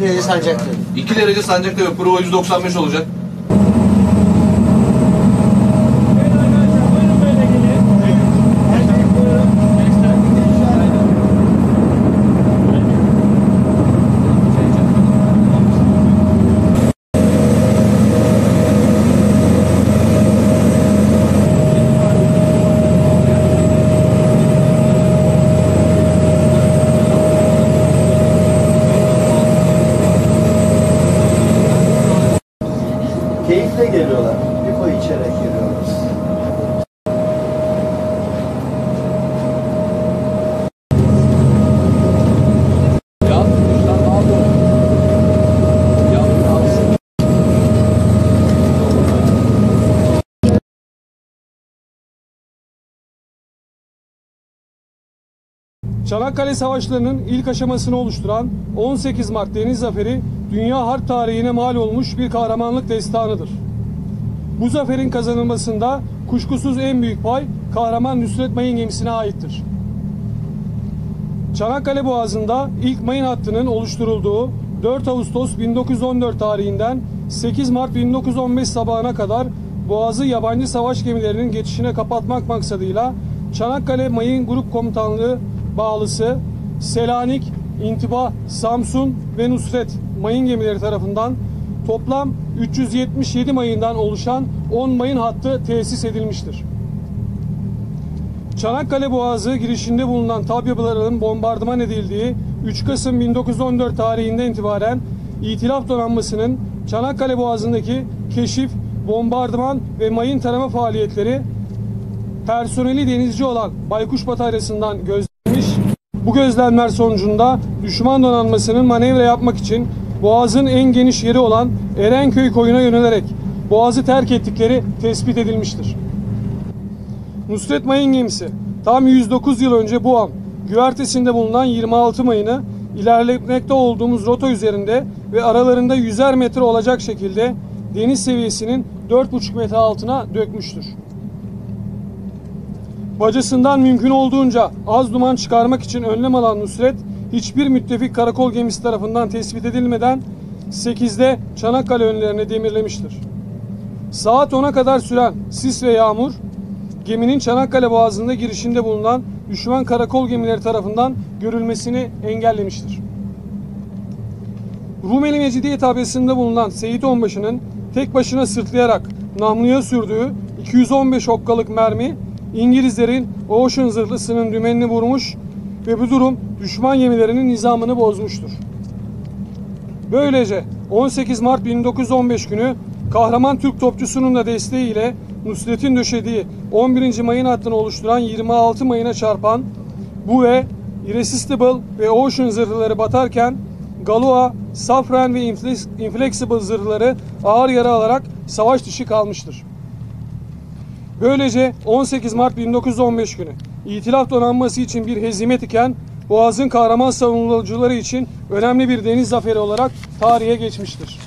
derece sancakta. 2 derece sancakta ve Pro 195 olacak. Keyifle geliyorlar. Koy içerek geliyorlar. Çanakkale Savaşları'nın ilk aşamasını oluşturan 18 Mart Deniz Zaferi dünya harp tarihine mal olmuş bir kahramanlık destanıdır. Bu zaferin kazanılmasında kuşkusuz en büyük pay kahraman Nusret Mayın gemisine aittir. Çanakkale Boğazı'nda ilk mayın hattının oluşturulduğu 4 Ağustos 1914 tarihinden 8 Mart 1915 sabahına kadar Boğazı yabancı savaş gemilerinin geçişine kapatmak maksadıyla Çanakkale Mayın Grup Komutanlığı bağlısı Selanik, İntibah, Samsun ve Nusret mayın gemileri tarafından toplam 377 mayından oluşan 10 mayın hattı tesis edilmiştir. Çanakkale Boğazı girişinde bulunan tabyalarının bombardıman edildiği 3 Kasım 1914 tarihinden itibaren İtilaf donanmasının Çanakkale Boğazı'ndaki keşif, bombardıman ve mayın tarama faaliyetleri personeli denizci olan Baykuş Bataryası'ndan gözlenmiş. Bu gözlemler sonucunda düşman donanmasının manevra yapmak için Boğaz'ın en geniş yeri olan Erenköy koyuna yönelerek Boğaz'ı terk ettikleri tespit edilmiştir. Nusret Mayın gemisi tam 109 yıl önce bu an güvertesinde bulunan 26 mayını ilerlemekte olduğumuz rota üzerinde ve aralarında 100'er metre olacak şekilde deniz seviyesinin 4,5 metre altına dökmüştür. Bacasından mümkün olduğunca az duman çıkarmak için önlem alan Nusret, hiçbir müttefik karakol gemisi tarafından tespit edilmeden 8'de Çanakkale önlerine demirlemiştir. Saat 10'a kadar süren sis ve yağmur, geminin Çanakkale Boğazı'nda girişinde bulunan düşman karakol gemileri tarafından görülmesini engellemiştir. Rumeli Mecidiye tabesinde bulunan Seyit Onbaşı'nın tek başına sırtlayarak namluya sürdüğü 215 okkalık mermi İngilizlerin Ocean zırhlısının dümenini vurmuş ve bu durum düşman gemilerinin nizamını bozmuştur. Böylece 18 Mart 1915 günü kahraman Türk topçusunun da desteğiyle Nusret'in döşediği 11. mayın hattını oluşturan 26 mayına çarpan bu ve Irresistible ve Ocean zırhları batarken Galua, Safran ve Inflex- Inflexible zırhları ağır yara alarak savaş dışı kalmıştır. Böylece 18 Mart 1915 günü İtilaf donanması için bir hezimet iken Boğaz'ın kahraman savunucuları için önemli bir deniz zaferi olarak tarihe geçmiştir.